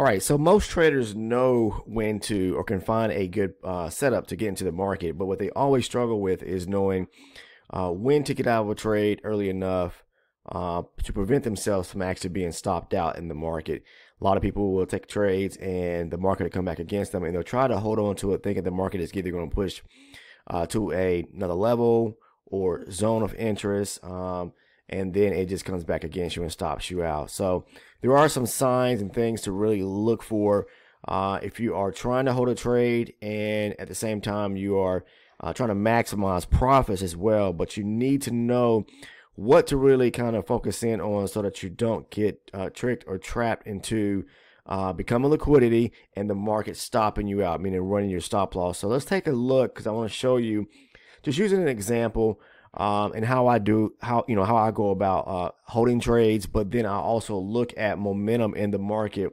All right, so most traders know when to or can find a good uh, setup to get into the market, but what they always struggle with is knowing uh, when to get out of a trade early enough uh, to prevent themselves from actually being stopped out in the market. A lot of people will take trades and the market will come back against them, and they'll try to hold on to it, thinking the market is either going to push uh, to a, another level or zone of interest. Um, and then it just comes back against you and stops you out. So there are some signs and things to really look for uh, if you are trying to hold a trade and at the same time you are uh, trying to maximize profits as well. But you need to know what to really kind of focus in on so that you don't get uh, tricked or trapped into uh, becoming liquidity and the market stopping you out, meaning running your stop loss. So let's take a look because I want to show you, just using an example um, and how I do how you know how I go about uh, holding trades, but then I also look at momentum in the market.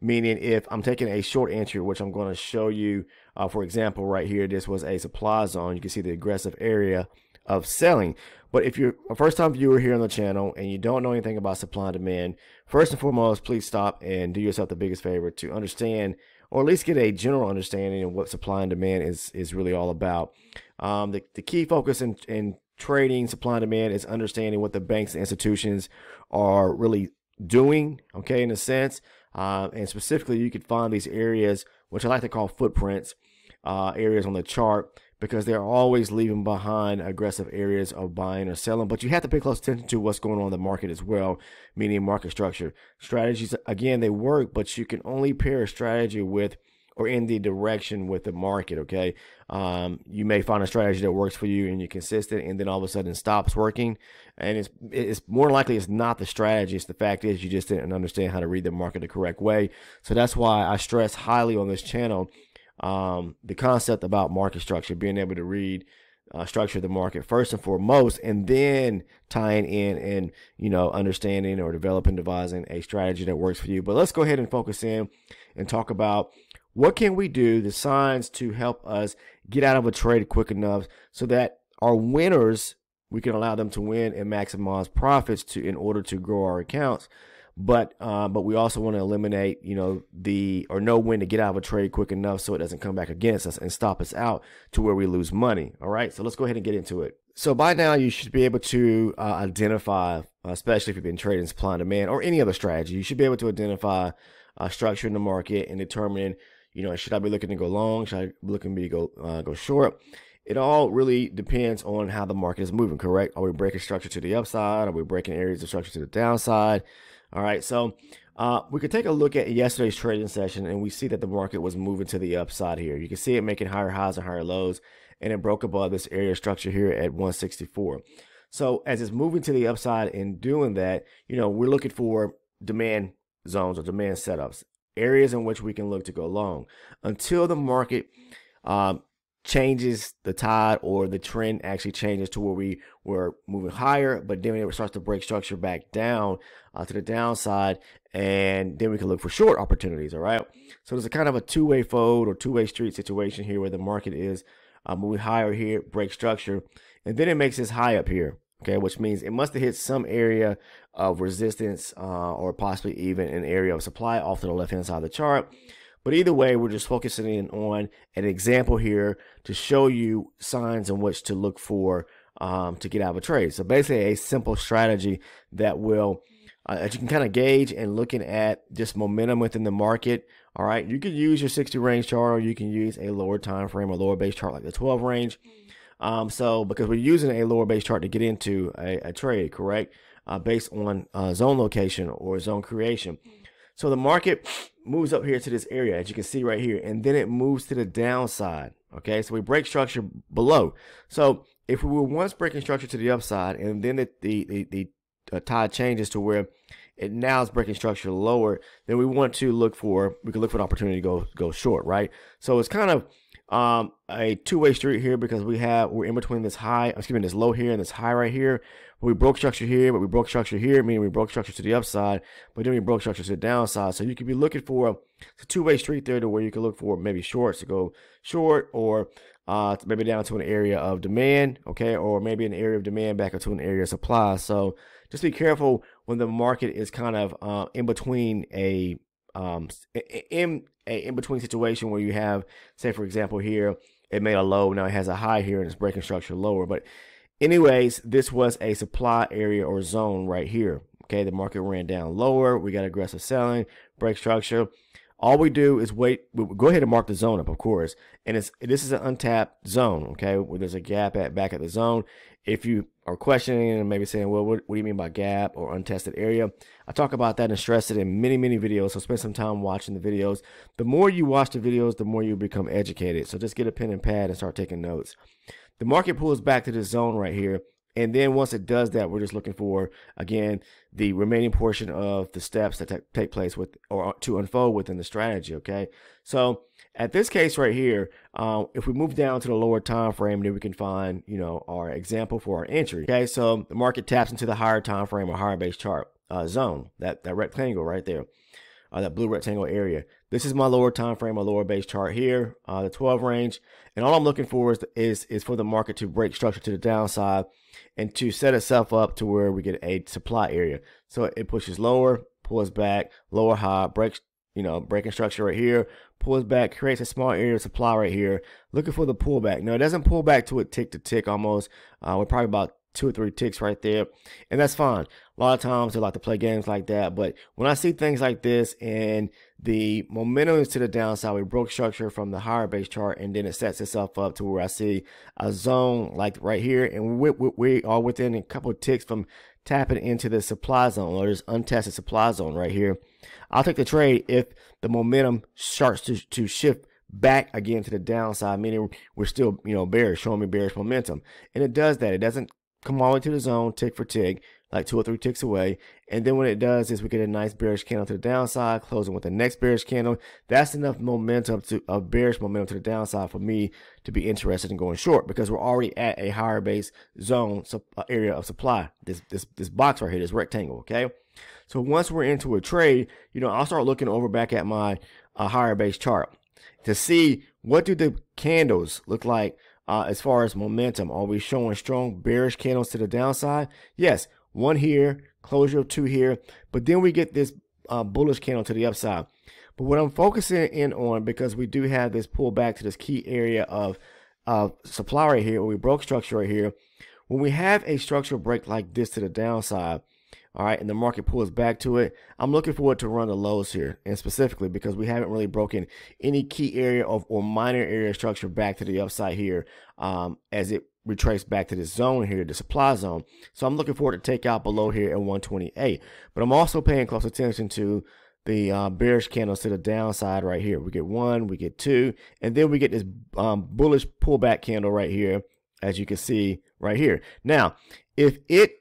Meaning, if I'm taking a short entry, which I'm going to show you, uh, for example, right here, this was a supply zone. You can see the aggressive area of selling. But if you're a first time viewer here on the channel and you don't know anything about supply and demand, first and foremost, please stop and do yourself the biggest favor to understand or at least get a general understanding of what supply and demand is, is really all about. Um, the, the key focus in, in trading supply and demand is understanding what the banks and institutions are really doing, okay, in a sense. Uh, and specifically, you could find these areas, which I like to call footprints, uh, areas on the chart, because they're always leaving behind aggressive areas of buying or selling. But you have to pay close attention to what's going on in the market as well, meaning market structure. Strategies, again, they work, but you can only pair a strategy with or in the direction with the market. Okay. Um, you may find a strategy that works for you and you're consistent and then all of a sudden stops working. And it's, it's more likely it's not the strategy. It's the fact is you just didn't understand how to read the market the correct way. So that's why I stress highly on this channel, um, the concept about market structure, being able to read uh, structure the market first and foremost, and then tying in and you know understanding or developing, devising a strategy that works for you. But let's go ahead and focus in and talk about what can we do, the signs to help us get out of a trade quick enough so that our winners, we can allow them to win and maximize profits to in order to grow our accounts. But uh, but we also want to eliminate, you know, the or know when to get out of a trade quick enough so it doesn't come back against us and stop us out to where we lose money. All right, so let's go ahead and get into it. So by now you should be able to uh, identify, especially if you've been trading supply and demand or any other strategy, you should be able to identify uh, structure in the market and determining you know, should I be looking to go long? Should I be looking to go uh, go short? It all really depends on how the market is moving. Correct? Are we breaking structure to the upside? Are we breaking areas of structure to the downside? All right. So uh, we could take a look at yesterday's trading session, and we see that the market was moving to the upside here. You can see it making higher highs and higher lows, and it broke above this area structure here at 164. So as it's moving to the upside and doing that, you know, we're looking for demand zones or demand setups areas in which we can look to go long until the market um, changes the tide or the trend actually changes to where we were moving higher, but then it starts to break structure back down uh, to the downside, and then we can look for short opportunities. All right. So there's a kind of a two way fold or two way street situation here where the market is uh, moving higher here, break structure, and then it makes this high up here okay, which means it must have hit some area of resistance uh, or possibly even an area of supply off to the left hand side of the chart. But either way, we're just focusing in on an example here to show you signs in which to look for um, to get out of a trade. So basically, a simple strategy that will uh, that you can kind of gauge and looking at just momentum within the market. All right, you can use your 60 range chart, or you can use a lower time frame or lower base chart like the 12 range. Um, so because we're using a lower base chart to get into a, a trade, correct? Uh, based on uh, zone location or zone creation. So the market moves up here to this area, as you can see right here, and then it moves to the downside. Okay, so we break structure below. So if we were once breaking structure to the upside, and then the the the, the uh, tide changes to where it now is breaking structure lower, then we want to look for we can look for an opportunity to go go short, right? So it's kind of um, a two-way street here because we have we're in between this high, excuse me, this low here and this high right here. We broke structure here, but we broke structure here, meaning we broke structure to the upside, but then we broke structure to the downside. So you could be looking for a two-way street there to where you can look for maybe shorts to go short or uh, maybe down to an area of demand, okay, or maybe an area of demand back up to an area of supply. So just be careful when the market is kind of uh, in between a um, in a in between situation where you have, say, for example, here it made a low, now it has a high here, and it's breaking structure lower. But, anyways, this was a supply area or zone right here. Okay, the market ran down lower. We got aggressive selling, break structure. All we do is wait. We go ahead and mark the zone up, of course. And it's this is an untapped zone, okay, where there's a gap at back at the zone. If you are questioning and maybe saying, well, what, what do you mean by gap or untested area? I talk about that and stress it in many, many videos. So spend some time watching the videos. The more you watch the videos, the more you become educated. So just get a pen and pad and start taking notes. The market pulls back to this zone right here. And then once it does that, we're just looking for, again, the remaining portion of the steps that take place with or to unfold within the strategy. Okay. So at this case right here, um, if we move down to the lower time frame, then we can find, you know, our example for our entry. Okay. So the market taps into the higher time frame or higher base chart uh, zone, that, that rectangle right there. Uh, that blue rectangle area. This is my lower time frame, my lower base chart here, uh, the 12 range. And all I'm looking for is, is, is for the market to break structure to the downside and to set itself up to where we get a supply area. So it pushes lower, pulls back, lower high, breaks, you know, breaking structure right here, pulls back, creates a small area of supply right here, looking for the pullback. No, it doesn't pull back to a tick to tick almost. Uh, we're probably about two or three ticks right there. And that's fine. A lot of times they like to play games like that. But when I see things like this and the momentum is to the downside, we broke structure from the higher base chart and then it sets itself up to where I see a zone like right here. And we, we, we are within a couple ticks from tapping into the supply zone or this untested supply zone right here. I'll take the trade if the momentum starts to, to shift back again to the downside, meaning we're still, you know, bearish, showing me bearish momentum. And it does that. It doesn't come all the way to the zone, tick for tick, like two or three ticks away. And then what it does is we get a nice bearish candle to the downside, closing with the next bearish candle. That's enough momentum to a bearish momentum to the downside for me to be interested in going short because we're already at a higher base zone uh, area of supply. This this this box right here, this rectangle. Okay. So once we're into a trade, you know, I'll start looking over back at my uh, higher base chart to see what do the candles look like uh, as far as momentum. Are we showing strong bearish candles to the downside? Yes, one here, closure of two here, but then we get this uh, bullish candle to the upside. But what I'm focusing in on, because we do have this pullback to this key area of uh, supply right here, where we broke structure right here, when we have a structural break like this to the downside, all right, and the market pulls back to it, I'm looking forward to run the lows here, and specifically because we haven't really broken any key area of or minor area structure back to the upside here um, as it retraced back to this zone here, the supply zone. So I'm looking forward to take out below here at 128. But I'm also paying close attention to the uh, bearish candles to the downside right here. We get one, we get two, and then we get this um, bullish pullback candle right here, as you can see right here. Now, if it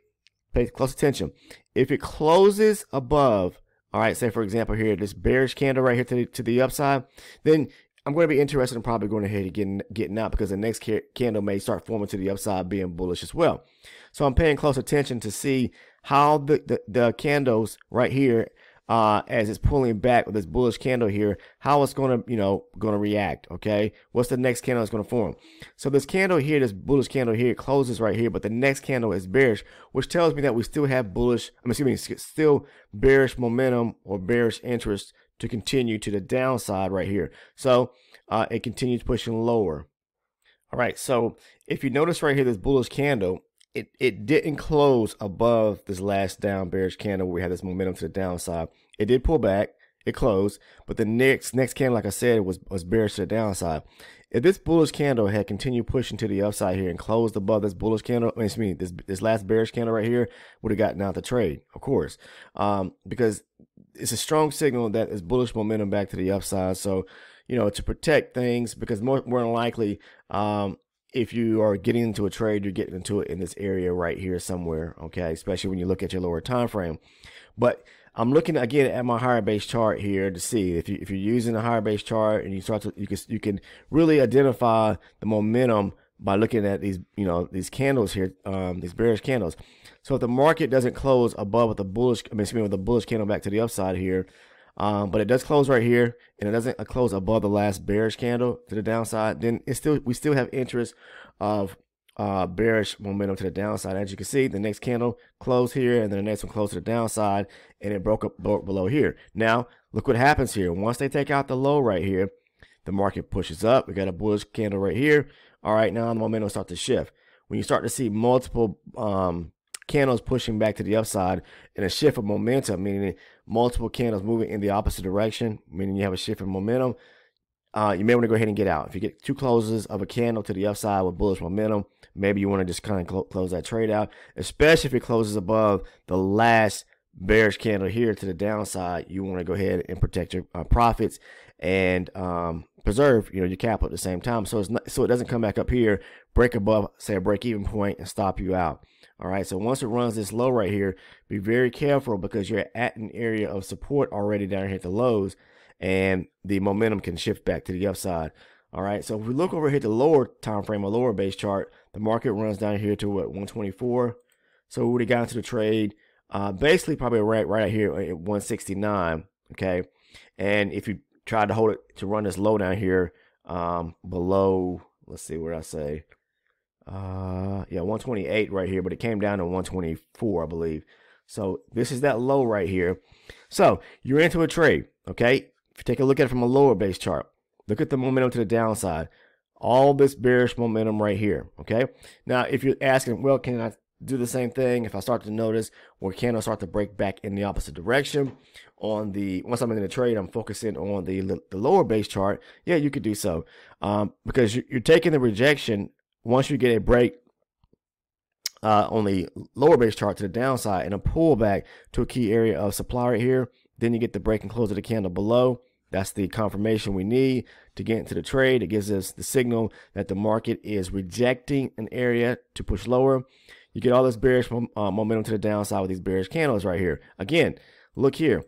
pay close attention. If it closes above, all right, say for example here, this bearish candle right here to the, to the upside, then I'm going to be interested in probably going ahead and getting, getting out because the next candle may start forming to the upside being bullish as well. So I'm paying close attention to see how the, the, the candles right here uh, as it's pulling back with this bullish candle here, how it's going to, you know, going to react. Okay. What's the next candle that's going to form? So this candle here, this bullish candle here closes right here, but the next candle is bearish, which tells me that we still have bullish, I'm assuming still bearish momentum or bearish interest to continue to the downside right here. So uh, it continues pushing lower. All right. So if you notice right here, this bullish candle, it, it didn't close above this last down bearish candle where we had this momentum to the downside. It did pull back, it closed, but the next next candle, like I said, was was bearish to the downside. If this bullish candle had continued pushing to the upside here and closed above this bullish candle, I mean, excuse me, this this last bearish candle right here would have gotten out the trade, of course, um, because it's a strong signal that is bullish momentum back to the upside. So, you know, to protect things, because more more than likely, um, if you are getting into a trade, you're getting into it in this area right here somewhere. Okay, especially when you look at your lower time frame. But I'm looking again at my higher base chart here to see if you if you're using a higher base chart and you start to you can you can really identify the momentum by looking at these you know these candles here, um, these bearish candles. So if the market doesn't close above with the bullish, I mean, excuse me, with the bullish candle back to the upside here, um, but it does close right here, and it doesn't close above the last bearish candle to the downside. Then it's still we still have interest of uh, bearish momentum to the downside. As you can see, the next candle closed here, and then the next one closed to the downside, and it broke up broke below here. Now, look what happens here. Once they take out the low right here, the market pushes up. We got a bullish candle right here. All right, now the momentum starts to shift. When you start to see multiple um, candles pushing back to the upside and a shift of momentum, meaning multiple candles moving in the opposite direction, meaning you have a shift in momentum, uh, you may want to go ahead and get out. If you get two closes of a candle to the upside with bullish momentum, maybe you want to just kind of cl- close that trade out, especially if it closes above the last bearish candle here to the downside. You want to go ahead and protect your uh, profits and um, preserve, you know, your capital at the same time. So it's not, so it doesn't come back up here, break above, say a break even point, and stop you out. All right. So once it runs this low right here, be very careful because you're at an area of support already down here at the lows and the momentum can shift back to the upside. All right, so if we look over here at the lower time frame, a lower base chart, the market runs down here to what 124. So we would have gotten to the trade, uh, basically probably right right here at 169. Okay, and if you tried to hold it to run this low down here um, below, let's see what I say, uh, yeah, 128 right here, but it came down to 124, I believe. So this is that low right here. So you're into a trade, okay? If you take a look at it from a lower base chart, look at the momentum to the downside. All this bearish momentum right here. Okay. Now, if you're asking, well, can I do the same thing if I start to notice where candles start to break back in the opposite direction on the once I'm in the trade I'm focusing on the the lower base chart yeah you could do so um, because you're taking the rejection once you get a break uh, on the lower base chart to the downside and a pullback to a key area of supply right here then you get the break and close of the candle below. That's the confirmation we need to get into the trade. It gives us the signal that the market is rejecting an area to push lower. You get all this bearish uh, momentum to the downside with these bearish candles right here. Again, look here.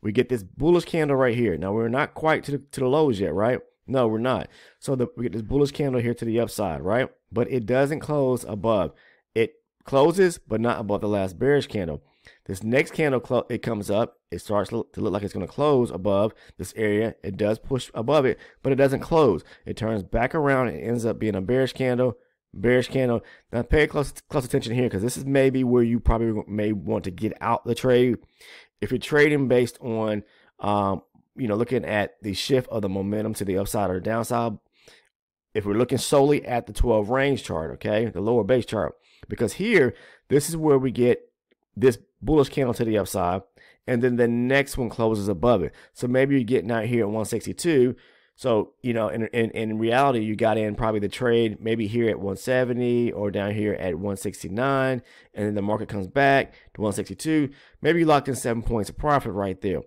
We get this bullish candle right here. Now, we're not quite to the, to the lows yet, right? No, we're not. So the, we get this bullish candle here to the upside, right? But it doesn't close above. It closes, but not above the last bearish candle. This next candle, it comes up. It starts to look like it's going to close above this area. It does push above it, but it doesn't close. It turns back around and ends up being a bearish candle. Bearish candle. Now pay close close attention here because this is maybe where you probably may want to get out the trade. If you're trading based on, um, you know, looking at the shift of the momentum to the upside or downside, if we're looking solely at the 12 range chart, okay, the lower base chart, because here, this is where we get this bullish candle to the upside, and then the next one closes above it. So maybe you're getting out here at 162. So, you know, in, in, in reality, you got in probably the trade maybe here at 170 or down here at 169, and then the market comes back to 162. Maybe you locked in seven points of profit right there.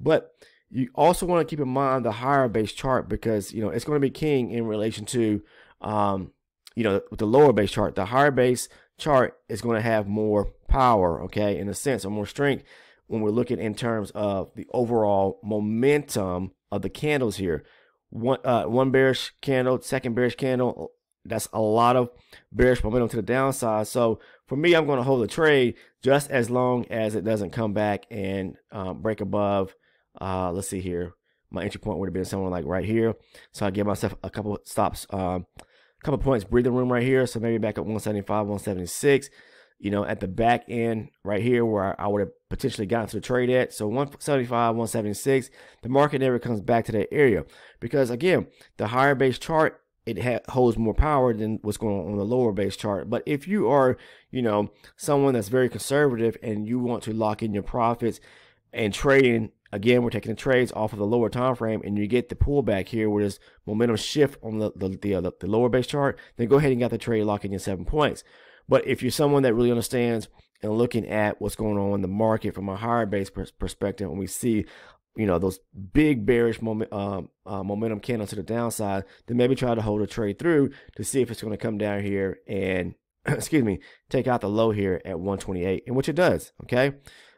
But you also want to keep in mind the higher base chart because, you know, it's going to be king in relation to, um, you know, the lower base chart. The higher base chart is going to have more power, okay, in a sense, or more strength when we're looking in terms of the overall momentum of the candles here. One uh, one bearish candle, second bearish candle, that's a lot of bearish momentum to the downside. So for me, I'm going to hold the trade just as long as it doesn't come back and um, break above. Uh, let's see here. My entry point would have been somewhere like right here. So I give myself a couple stops, um, a couple points breathing room right here. So maybe back at 175, 176 you know, at the back end right here where I would have potentially gotten to trade at. So 175, 176, the market never comes back to that area because again, the higher base chart it holds more power than what's going on on the lower base chart. But if you are, you know, someone that's very conservative and you want to lock in your profits and trading, again, we're taking the trades off of the lower time frame and you get the pullback here where there's momentum shift on the the, the, uh, the lower base chart, then go ahead and get the trade, lock in your seven points. But if you're someone that really understands and looking at what's going on in the market from a higher base perspective, and we see, you know, those big bearish moment, um, uh, momentum candles to the downside, then maybe try to hold a trade through to see if it's going to come down here and, excuse me, take out the low here at 128, and which it does. Okay.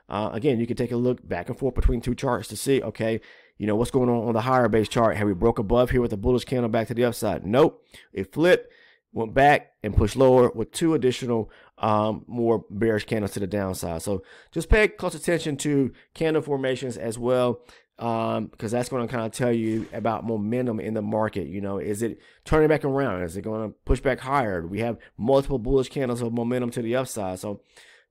Uh, again, you can take a look back and forth between two charts to see, okay, you know, what's going on on the higher base chart. Have we broke above here with the bullish candle back to the upside? Nope. It flipped went back and pushed lower with two additional um, more bearish candles to the downside. So just pay close attention to candle formations as well. um, because that's going to kind of tell you about momentum in the market. You know, is it turning back around? Is it going to push back higher? We have multiple bullish candles of momentum to the upside. So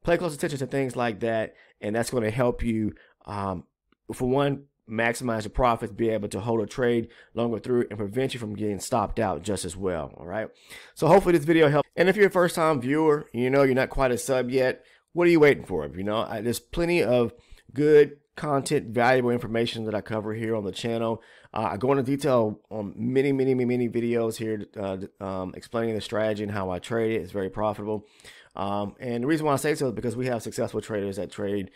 pay close attention to things like that, and that's going to help you, um, for one, maximize your profits, be able to hold a trade longer through, and prevent you from getting stopped out just as well. All right. So hopefully this video helped. And if you're a first time viewer, you know you're not quite a sub yet. What are you waiting for? If you know, I, there's plenty of good content, valuable information that I cover here on the channel. Uh, I go into detail on many, many, many, many videos here uh, um, explaining the strategy and how I trade it. It's very profitable. Um, and the reason why I say so is because we have successful traders that trade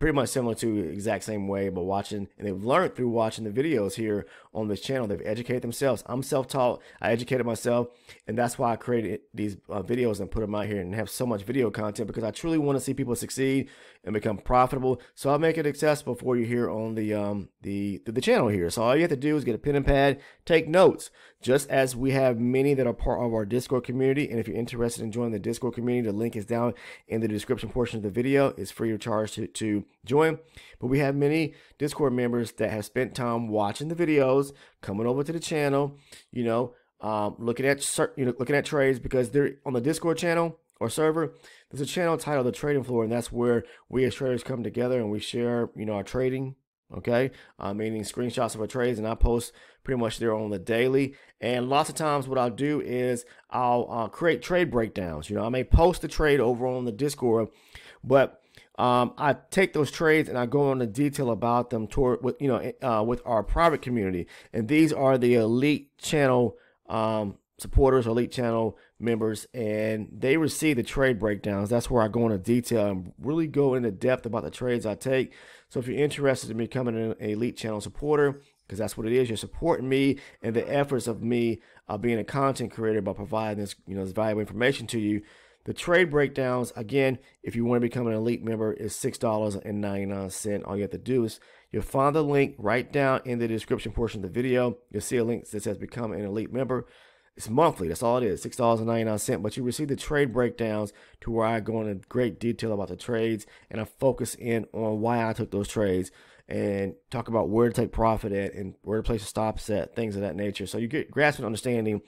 pretty much similar to exact same way, but watching and they've learned through watching the videos here on this channel. They've educated themselves. I'm self-taught. I educated myself, and that's why I created these uh, videos and put them out here and have so much video content because I truly want to see people succeed and become profitable. So I'll make it accessible for you here on the um the the channel here. So all you have to do is get a pen and pad, take notes. Just as we have many that are part of our Discord community, and if you're interested in joining the Discord community, the link is down in the description portion of the video. It's free of charge to, to join. But we have many Discord members that have spent time watching the videos, coming over to the channel, you know, um, looking at you know looking at trades because they're on the Discord channel or server. There's a channel titled the Trading Floor, and that's where we as traders come together and we share, you know, our trading. Okay, uh, meaning screenshots of our trades, and I post pretty much there on the daily. And lots of times, what I'll do is I'll uh, create trade breakdowns. You know, I may post the trade over on the Discord, but um, I take those trades and I go into detail about them toward with you know uh, with our private community, and these are the elite channel um, supporters, elite channel members, and they receive the trade breakdowns. That's where I go into detail and really go into depth about the trades I take. So if you're interested in becoming an elite channel supporter, because that's what it is. You're supporting me and the efforts of me uh, being a content creator by providing this, you know, this valuable information to you. The trade breakdowns, again, if you want to become an elite member, is $6.99. All you have to do is you'll find the link right down in the description portion of the video. You'll see a link that says become an elite member. It's monthly. That's all it is. $6.99. But you receive the trade breakdowns to where I go into great detail about the trades and I focus in on why I took those trades and talk about where to take profit at and where to place a stop set, things of that nature. So you get grasp an understanding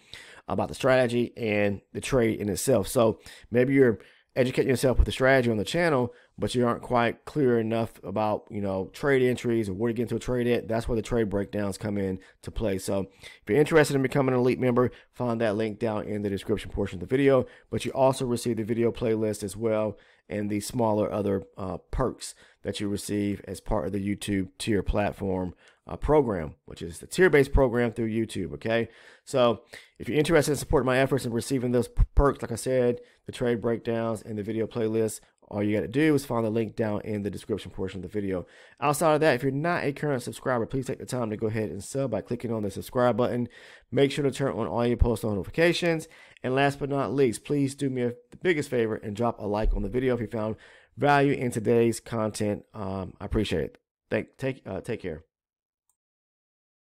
about the strategy and the trade in itself. So maybe you're educating yourself with the strategy on the channel, but you aren't quite clear enough about, you know, trade entries or where to get into a trade at. That's where the trade breakdowns come in to play. So if you're interested in becoming an elite member, find that link down in the description portion of the video. But you also receive the video playlist as well and the smaller other uh, perks that you receive as part of the YouTube tier platform uh, program, which is the tier-based program through YouTube. Okay, so if you're interested in supporting my efforts and receiving those perks, like I said, the trade breakdowns and the video playlist, all you got to do is find the link down in the description portion of the video. Outside of that, if you're not a current subscriber, please take the time to go ahead and sub by clicking on the subscribe button. Make sure to turn on all your post notifications. And last but not least, please do me a, the biggest favor and drop a like on the video if you found value in today's content. Um, I appreciate it. Thank, take, uh, take care.